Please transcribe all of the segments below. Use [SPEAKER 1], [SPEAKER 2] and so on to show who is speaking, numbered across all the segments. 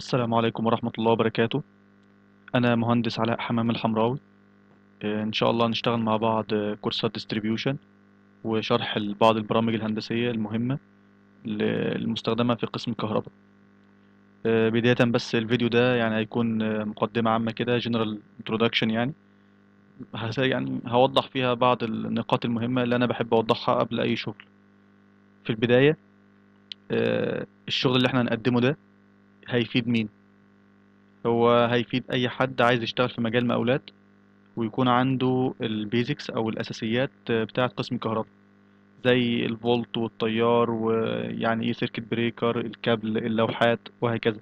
[SPEAKER 1] السلام عليكم ورحمة الله وبركاته. أنا مهندس علاء حمام الحمراوي. آه، إن شاء الله نشتغل مع بعض آه، كورسات ديستريبيوشن وشرح بعض البرامج الهندسية المهمة المستخدمة في قسم الكهرباء. آه، بداية بس الفيديو ده يعني هيكون مقدمة عامة كده general introduction يعني. يعني هوضح فيها بعض النقاط المهمة اللي أنا بحب أوضحها قبل أي شغل. في البداية الشغل اللي إحنا هنقدمه ده هيفيد مين؟ هو هيفيد أي حد عايز يشتغل في مجال مقاولات ويكون عنده ال basics أو الأساسيات بتاعة قسم الكهرباء زي الفولت والتيار ويعني إيه circuit breaker الكابل اللوحات وهكذا.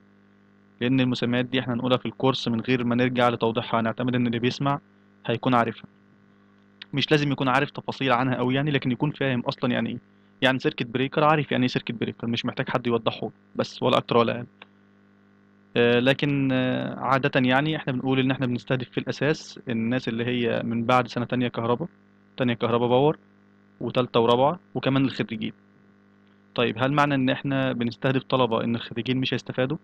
[SPEAKER 1] لأن المسميات دي إحنا هنقولها في ال course من غير ما نرجع لتوضيحها هنعتمد إن اللي بيسمع هيكون عارفها. مش لازم يكون عارف تفاصيل عنها قوي يعني لكن يكون فاهم أصلا يعني إيه. يعني circuit breaker عارف يعني إيه circuit breaker مش محتاج حد يوضحه بس ولا أكتر ولا أقل. لكن آه، عادة يعني إحنا بنقول إن إحنا بنستهدف في الأساس الناس اللي هي من بعد سنة تانية كهرباء تانية كهرباء power وتالتة ورابعة وكمان الخريجين. طيب هل معنى إن إحنا بنستهدف طلبة إن الخريجين مش هيستفادوا؟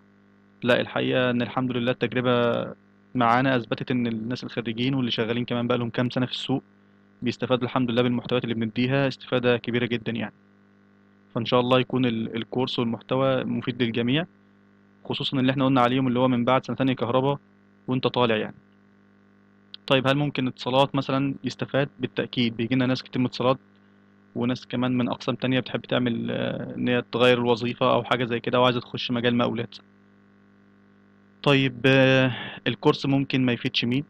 [SPEAKER 1] لا الحقيقة إن الحمد لله التجربة معانا أثبتت إن الناس الخريجين واللي شغالين كمان بقالهم كام سنة في السوق بيستفادوا الحمد لله بالمحتويات اللي بنديها استفادة كبيرة جدا يعني. فإن شاء الله يكون ال- الكورس والمحتوى مفيد للجميع. خصوصا اللي إحنا قلنا عليهم اللي هو من بعد سنة كهرباء وانت طالع يعني. طيب هل ممكن اتصالات مثلا يستفاد؟ بالتأكيد. بيجي لنا ناس كتير من اتصالات وناس كمان من أقسام تانية بتحب تعمل آه، إن هي تغير الوظيفة أو حاجة زي كده وعايزة تخش مجال مقاولات. طيب آه، الكورس ممكن ما يفيدش مين؟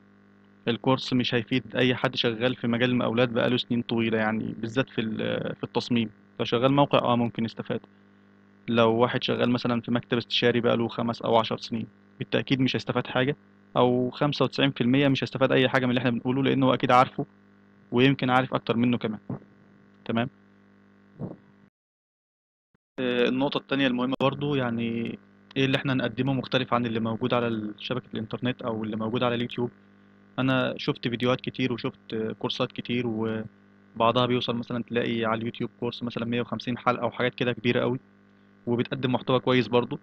[SPEAKER 1] الكورس مش هيفيد أي حد شغال في مجال المقاولات بقاله سنين طويلة يعني بالذات في ال- في التصميم. لو شغال موقع آه ممكن يستفاد. لو واحد شغال مثلا في مكتب استشاري بقاله خمس أو عشر سنين بالتأكيد مش هيستفاد حاجة أو خمسة وتسعين في المية مش هيستفاد أي حاجة من اللي إحنا بنقوله لأنه أكيد عارفه ويمكن عارف أكتر منه كمان. تمام؟ آه، النقطة التانية المهمة برضو يعني إيه اللي إحنا نقدمه مختلف عن اللي موجود على شبكة الإنترنت أو اللي موجود على اليوتيوب؟ أنا شفت فيديوهات كتير وشفت كورسات كتير وبعضها بيوصل مثلا تلاقي على اليوتيوب course مثلا 150 حلقة أو حاجات كده كبيرة قوي. وبتقدم محتوى كويس برضو.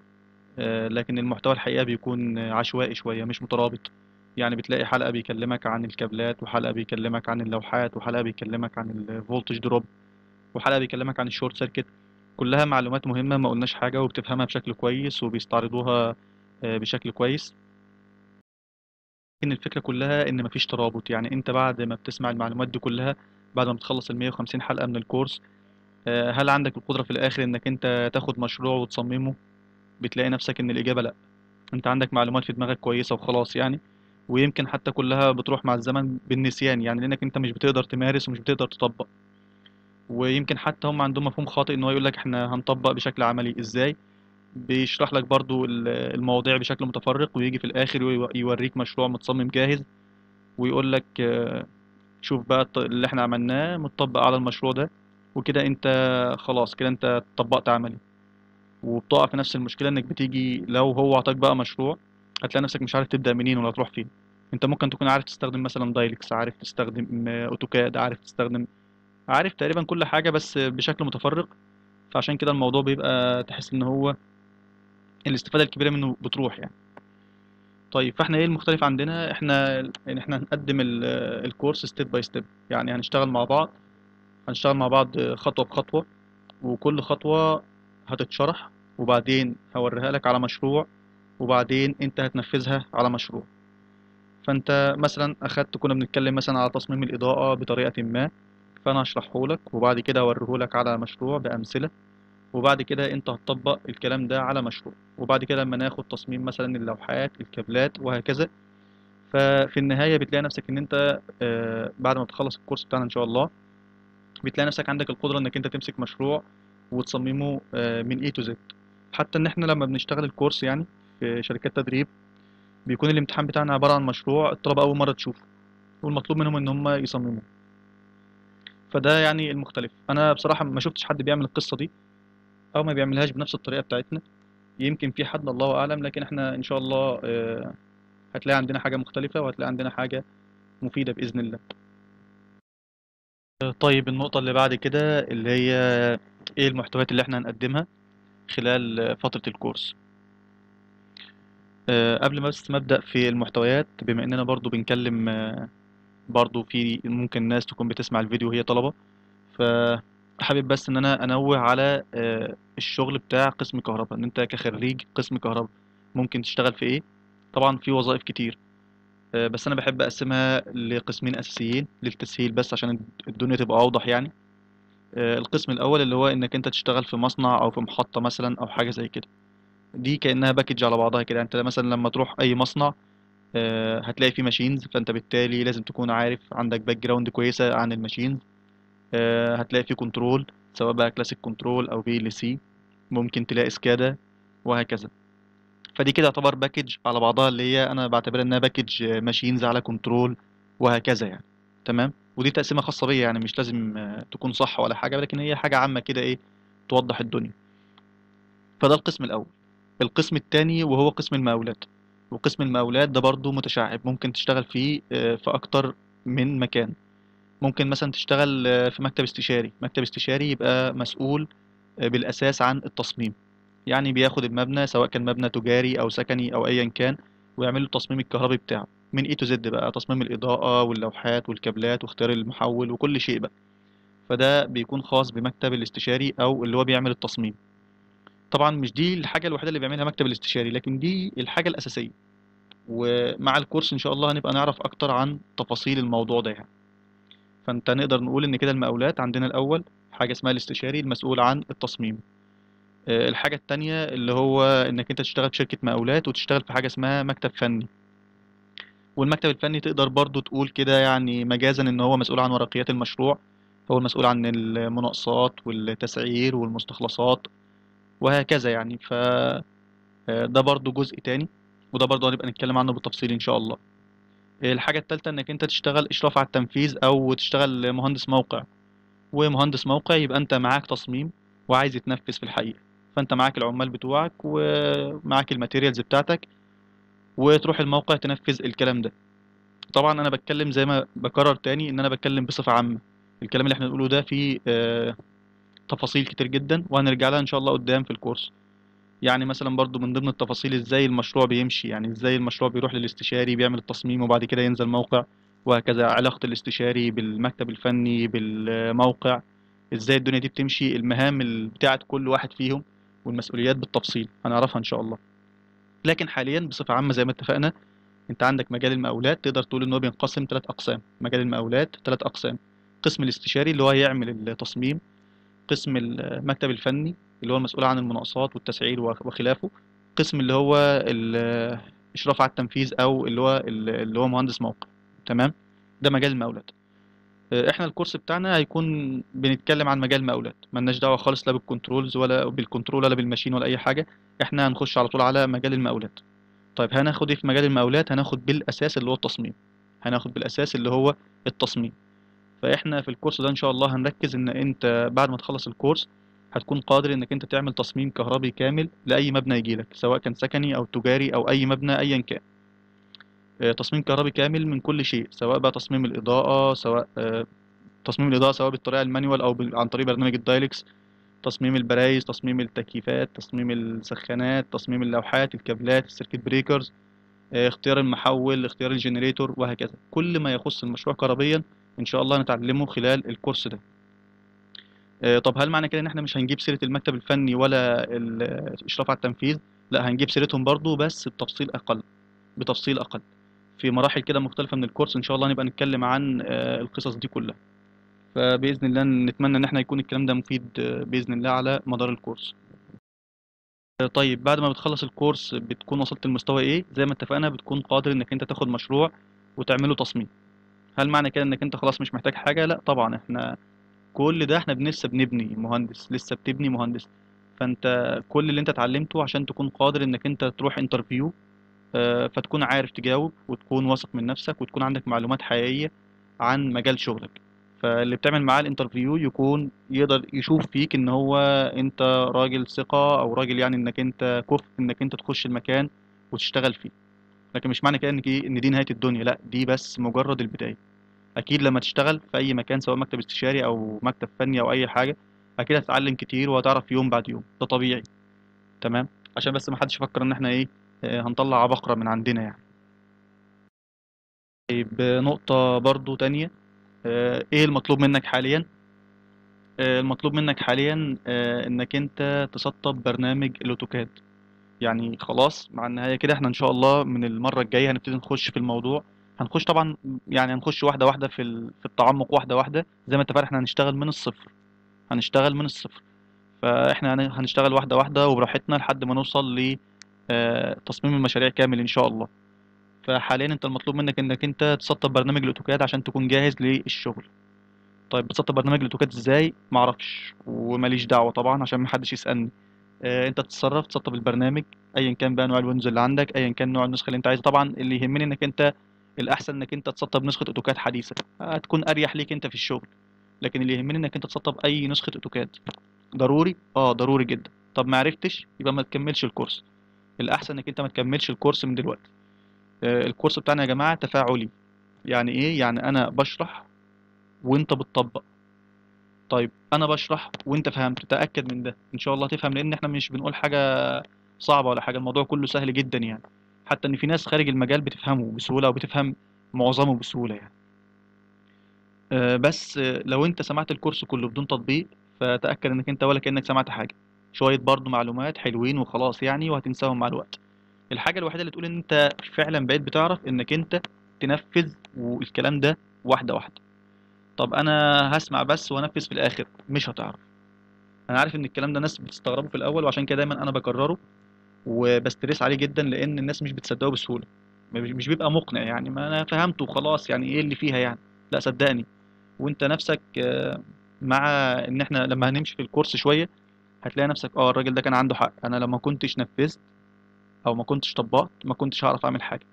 [SPEAKER 1] آه، لكن المحتوى الحقيقة بيكون عشوائي شوية مش مترابط. يعني بتلاقي حلقة بيكلمك عن الكابلات وحلقة بيكلمك عن اللوحات وحلقة بيكلمك عن ال voltage drop وحلقة بيكلمك عن ال short circuit كلها معلومات مهمة ما قلناش حاجة وبتفهمها بشكل كويس وبيستعرضوها آه، بشكل كويس. لكن الفكرة كلها إن مفيش ترابط. يعني أنت بعد ما بتسمع المعلومات دي كلها بعد ما بتخلص ال 150 حلقة من ال course هل عندك القدرة في الآخر إنك أنت تاخد مشروع وتصممه؟ بتلاقي نفسك إن الإجابة لأ. أنت عندك معلومات في دماغك كويسة وخلاص يعني ويمكن حتى كلها بتروح مع الزمن بالنسيان يعني لأنك أنت مش بتقدر تمارس ومش بتقدر تطبق. ويمكن حتى هم عندهم مفهوم خاطئ إن هو يقول لك إحنا هنطبق بشكل عملي. إزاي؟ بيشرح لك برضو ال- المواضيع بشكل متفرق ويجي في الآخر ويو- يوريك مشروع متصمم جاهز ويقول لك آه، شوف بقى اللي إحنا عملناه متطبق على المشروع ده. وكده انت خلاص كده انت طبقت عملي. وبتقع في نفس المشكلة انك بتيجي لو هو عطاك بقى مشروع هتلاقي نفسك مش عارف تبدأ منين ولا تروح فين. انت ممكن تكون عارف تستخدم مثلا DIALux عارف تستخدم AutoCAD عارف تستخدم عارف تقريبا كل حاجة بس بشكل متفرق. فعشان كده الموضوع بيبقى تحس إن هو الاستفادة الكبيرة منه بتروح يعني. طيب فإحنا إيه المختلف عندنا؟ إحنا يعني إحنا هنقدم ال- ال course step by step يعني هنشتغل مع بعض. هنشتغل مع بعض خطوة بخطوة وكل خطوة هتتشرح وبعدين هوريها لك على مشروع وبعدين انت هتنفذها على مشروع. فانت مثلا أخدت كنا بنتكلم مثلا على تصميم الإضاءة بطريقة ما فأنا هشرحه لك وبعد كده اوريه لك على مشروع بأمثلة وبعد كده انت هتطبق الكلام ده على مشروع. وبعد كده لما ناخد تصميم مثلا اللوحات الكابلات وهكذا. ففي النهاية بتلاقي نفسك إن انت آه، بعد ما تخلص الكورس بتاعنا إن شاء الله بتلاقي نفسك عندك القدرة إنك أنت تمسك مشروع وتصممه آه، من A to Z. حتى إن إحنا لما بنشتغل الكورس يعني في شركات تدريب بيكون الامتحان بتاعنا عبارة عن مشروع الطلبة أول مرة تشوفه والمطلوب منهم إن هم يصمموه. فده يعني المختلف. أنا بصراحة ما شفتش حد بيعمل القصة دي أو ما بيعملهاش بنفس الطريقة بتاعتنا. يمكن في حد الله أعلم لكن إحنا إن شاء الله آه، هتلاقي عندنا حاجة مختلفة وهتلاقي عندنا حاجة مفيدة بإذن الله. طيب النقطة اللي بعد كده اللي هي إيه المحتويات اللي إحنا هنقدمها خلال فترة الكورس؟ آه، قبل ما بس ما أبدأ في المحتويات بما إننا برضو بنكلم آه، برضو في ممكن ناس تكون بتسمع الفيديو وهي طلبه فحابب بس إن أنا أنوه على آه، الشغل بتاع قسم كهرباء. إن أنت كخريج قسم كهرباء ممكن تشتغل في إيه؟ طبعا في وظائف كتير. بس أنا بحب أقسمها لقسمين أساسيين للتسهيل بس عشان الدنيا تبقى أوضح يعني. آه، القسم الأول اللي هو إنك أنت تشتغل في مصنع أو في محطة مثلا أو حاجة زي كده. دي كأنها package على بعضها كده. أنت مثلا لما تروح أي مصنع آه، هتلاقي فيه machines فأنت بالتالي لازم تكون عارف عندك background كويسة عن ال machines آه، هتلاقي فيه control سواء بقى classic control أو PLC ممكن تلاقي SCADA وهكذا. فدي كده يعتبر package على بعضها اللي هي أنا بعتبرها إنها package machines على control وهكذا يعني. تمام؟ ودي تقسيمة خاصة بيا يعني مش لازم تكون صح ولا حاجة لكن هي حاجة عامة كده إيه توضح الدنيا. فده القسم الأول. القسم التاني وهو قسم المقاولات. وقسم المقاولات ده برضو متشعب. ممكن تشتغل فيه آه، في أكتر من مكان. ممكن مثلا تشتغل آه، في مكتب استشاري. مكتب استشاري يبقى مسؤول آه، بالأساس عن التصميم. يعني بياخد المبنى سواء كان مبنى تجاري أو سكني أو ايا كان ويعمل له التصميم الكهربي بتاعه. من A to Z بقى تصميم الإضاءة واللوحات والكابلات واختيار المحول وكل شيء بقى. فده بيكون خاص بمكتب الاستشاري أو اللي هو بيعمل التصميم. طبعا مش دي الحاجة الوحيدة اللي بيعملها مكتب الاستشاري لكن دي الحاجة الأساسية. ومع الكورس إن شاء الله هنبقى نعرف أكتر عن تفاصيل الموضوع ده يعني. فأنت نقدر نقول إن كده المقاولات عندنا الأول حاجة اسمها الاستشاري المسؤول عن التصميم. الحاجة التانية اللي هو إنك أنت تشتغل في شركة مقاولات وتشتغل في حاجة اسمها مكتب فني. والمكتب الفني تقدر برضو تقول كده يعني مجازا إن هو مسؤول عن ورقيات المشروع هو المسؤول عن المناقصات والتسعير والمستخلصات وهكذا يعني. ف آه، ده برضو جزء تاني وده برضو هنبقى نتكلم عنه بالتفصيل إن شاء الله. الحاجة التالتة إنك أنت تشتغل إشراف على التنفيذ أو تشتغل مهندس موقع. ومهندس موقع يبقى أنت معاك تصميم وعايز يتنفذ في الحقيقة. فأنت معاك العمال بتوعك ومعاك الماتيريالز بتاعتك وتروح الموقع تنفذ الكلام ده. طبعا أنا بتكلم زي ما بكرر تاني إن أنا بتكلم بصفة عامة. الكلام اللي إحنا بنقوله ده فيه آه، تفاصيل كتير جدا وهنرجع لها إن شاء الله قدام في الكورس. يعني مثلا برضو من ضمن التفاصيل إزاي المشروع بيمشي يعني إزاي المشروع بيروح للاستشاري بيعمل التصميم وبعد كده ينزل موقع وهكذا. علاقة الاستشاري بالمكتب الفني بالموقع إزاي الدنيا دي بتمشي المهام ال- بتاعت كل واحد فيهم. والمسؤوليات بالتفصيل هنعرفها إن شاء الله. لكن حاليا بصفة عامة زي ما اتفقنا أنت عندك مجال المقاولات تقدر تقول إن هو بينقسم ثلاث أقسام. مجال المقاولات ثلاث أقسام. قسم الاستشاري اللي هو هيعمل التصميم قسم المكتب الفني اللي هو المسؤول عن المناقصات والتسعير وخ- وخلافه قسم اللي هو الإشراف على التنفيذ أو اللي هو اللي هو مهندس موقع. تمام؟ ده مجال المقاولات. إحنا الكورس بتاعنا هيكون بنتكلم عن مجال المقاولات ملناش دعوة خالص لا بال controls ولا بال control ولا بال machine ولا أي حاجة. إحنا هنخش على طول على مجال المقاولات. طيب هناخد إيه في مجال المقاولات؟ هناخد بالأساس اللي هو التصميم. هناخد بالأساس اللي هو التصميم. فاحنا في الكورس ده إن شاء الله هنركز إن أنت بعد ما تخلص الكورس هتكون قادر إنك أنت تعمل تصميم كهربي كامل لأي مبنى يجيلك سواء كان سكني أو تجاري أو أي مبنى ايا كان. تصميم كهربي كامل من كل شيء سواء بقى تصميم الإضاءة سواء آه، تصميم الإضاءة سواء بالطريقة ال manual بال- عن طريق برنامج ال DIALux تصميم البرايز تصميم التكييفات تصميم السخانات تصميم اللوحات الكابلات ال circuit breakers آه، اختيار المحول اختيار ال generator وهكذا. كل ما يخص المشروع كهربيا إن شاء الله نتعلمه خلال الكورس ده. آه، طب هل معنى كده إن إحنا مش هنجيب سيرة المكتب الفني ولا ال- الاشراف على التنفيذ؟ لا هنجيب سيرتهم برضو بس بتفصيل أقل بتفصيل أقل. في مراحل كده مختلفة من الكورس إن شاء الله نبقى نتكلم عن آه، القصص دي كلها. فبإذن الله نتمنى إن إحنا يكون الكلام ده مفيد آه، بإذن الله على مدار الكورس. آه، طيب بعد ما بتخلص الكورس بتكون وصلت لمستوى إيه؟ زي ما اتفقنا بتكون قادر إنك أنت تاخد مشروع وتعمله تصميم. هل معنى كده إنك أنت خلاص مش محتاج حاجة؟ لا طبعا إحنا كل ده إحنا لسه بنبني مهندس لسه بتبني مهندس. فأنت كل اللي أنت اتعلمته عشان تكون قادر إنك أنت تروح interview فتكون عارف تجاوب وتكون واثق من نفسك وتكون عندك معلومات حقيقية عن مجال شغلك. فاللي بتعمل معاه ال interview يكون يقدر يشوف فيك إن هو أنت راجل ثقة أو راجل يعني إنك أنت كفء إنك أنت تخش المكان وتشتغل فيه. لكن مش معنى كده إيه إن دي نهاية الدنيا لأ دي بس مجرد البداية. أكيد لما تشتغل في أي مكان سواء مكتب استشاري أو مكتب فني أو أي حاجة أكيد هتتعلم كتير وهتعرف يوم بعد يوم. ده طبيعي. تمام؟ عشان بس ما حدش يفكر إن إحنا إيه آه، هنطلع عبقرة من عندنا يعني. طيب نقطة برضو تانية. آه، إيه المطلوب منك حاليا؟ آه، المطلوب منك حاليا آه، إنك أنت تسطب برنامج الأوتوكاد. يعني خلاص مع النهاية كده إحنا إن شاء الله من المرة الجاية هنبتدي نخش في الموضوع. هنخش طبعا يعني هنخش واحدة واحدة في في التعمق واحدة واحدة. زي ما اتفقنا إحنا هنشتغل من الصفر. هنشتغل من الصفر. فإحنا هن- هنشتغل واحدة واحدة وبراحتنا لحد ما نوصل ل آه، تصميم المشاريع كامل إن شاء الله. فحاليا أنت المطلوب منك إنك أنت تسطب برنامج ال AutoCAD عشان تكون جاهز للشغل. طيب بتسطب برنامج ال AutoCAD إزاي؟ معرفش وماليش دعوة طبعا عشان محدش يسألني. آه، أنت تتصرف تسطب البرنامج ايا كان بقى نوع ال Windows اللي عندك ايا كان نوع النسخة اللي أنت عايزها. طبعا اللي يهمني إنك أنت الأحسن إنك أنت تسطب نسخة AutoCAD حديثة. هتكون أريح ليك أنت في الشغل. لكن اللي يهمني إنك أنت تسطب أي نسخة AutoCAD. ضروري؟ آه ضروري جدا. طب ما عرفتش؟ يبقى ما تكملش الكورس. الأحسن إنك أنت ما تكملش الكورس من دلوقتي. آه، الكورس بتاعنا يا جماعة تفاعلي. يعني إيه؟ يعني أنا بشرح وأنت بتطبق. طيب أنا بشرح وأنت فهمت. تأكد من ده. إن شاء الله تفهم لأن إحنا مش بنقول حاجة صعبة ولا حاجة. الموضوع كله سهل جدا يعني. حتى إن في ناس خارج المجال بتفهمه بسهولة وبتفهم معظمه بسهولة يعني. آه، بس لو أنت سمعت الكورس كله بدون تطبيق فتأكد إنك أنت ولا كأنك سمعت حاجة. شوية برضو معلومات حلوين وخلاص يعني وهتنساهم مع الوقت. الحاجة الوحيدة اللي تقول إن أنت فعلا بقيت بتعرف إنك أنت تنفذ والكلام ده واحدة واحدة. طب أنا هسمع بس وأنفذ في الآخر مش هتعرف. أنا عارف إن الكلام ده ناس بتستغربه في الأول وعشان كده دايما أنا بكرره وبستريس عليه جدا لأن الناس مش بتصدقه بسهولة. مش بيبقى مقنع يعني ما أنا فهمته وخلاص يعني إيه اللي فيها يعني؟ لا صدقني. وأنت نفسك آه، مع إن إحنا لما هنمشي في الكورس شوية هتلاقي نفسك آه الراجل ده كان عنده حق. أنا لما كنتش نفذت أو ما كنتش طبقت ما كنتش هعرف أعمل حاجة.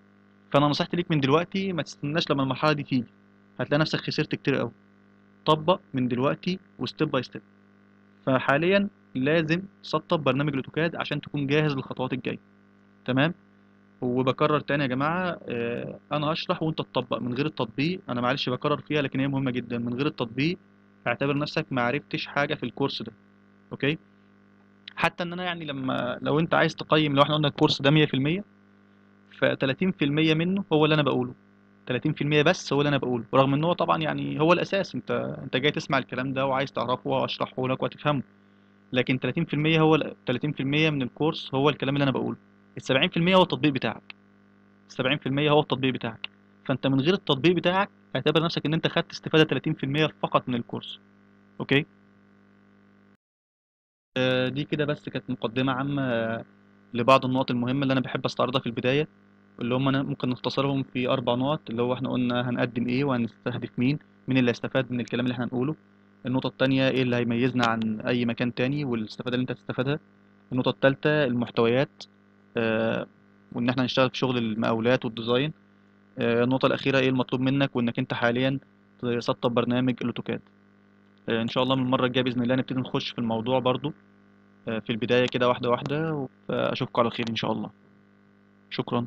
[SPEAKER 1] فأنا نصيحتي ليك من دلوقتي ما تستناش لما المرحلة دي تيجي. هتلاقي نفسك خسرت كتير قوي طبق من دلوقتي و step by step فحاليا لازم تسطب برنامج ال AutoCAD عشان تكون جاهز للخطوات الجاية. تمام؟ وبكرر تاني يا جماعة آه، أنا هشرح وأنت تطبق. من غير التطبيق أنا معلش بكرر فيها لكن هي مهمة جدا. من غير التطبيق اعتبر نفسك ما عرفتش حاجة في الكورس ده. okay؟ حتى إن أنا يعني لما لو أنت عايز تقيم لو إحنا قلنا الكورس ده 100% ف 30% منه هو اللي أنا بقوله. 30% بس هو اللي أنا بقوله. رغم إن هو طبعا يعني هو الأساس. أنت أنت جاي تسمع الكلام ده وعايز تعرفه وأشرحه لك وتفهمه لكن 30% هو ال- 30% من الكورس هو الكلام اللي أنا بقوله. ال 70% هو التطبيق بتاعك. ال 70% هو التطبيق بتاعك. فأنت من غير التطبيق بتاعك اعتبر نفسك إن أنت خدت استفادة 30% فقط من الكورس. أوكي؟ دي كده بس كانت مقدمة عامة آه، لبعض النقط المهمة اللي أنا بحب أستعرضها في البداية اللي هم أنا ممكن نختصرهم في أربع نقط اللي هو إحنا قلنا هنقدم إيه وهنستهدف مين مين اللي هيستفاد من الكلام اللي إحنا هنقوله. النقطة التانية إيه اللي هيميزنا عن أي مكان تاني والاستفادة اللي أنت هتستفادها. النقطة التالتة المحتويات آه، وإن إحنا نشتغل في شغل المقاولات والديزاين. آه، النقطة الأخيرة إيه المطلوب منك وإنك أنت حاليا تسطب برنامج الأوتوكاد. آه، إن شاء الله من المرة الجاية بإذن الله نبتدي نخش في الموضوع برضو آه، في البداية كده واحدة واحدة فأشوفكم على خير إن شاء الله. شكرا.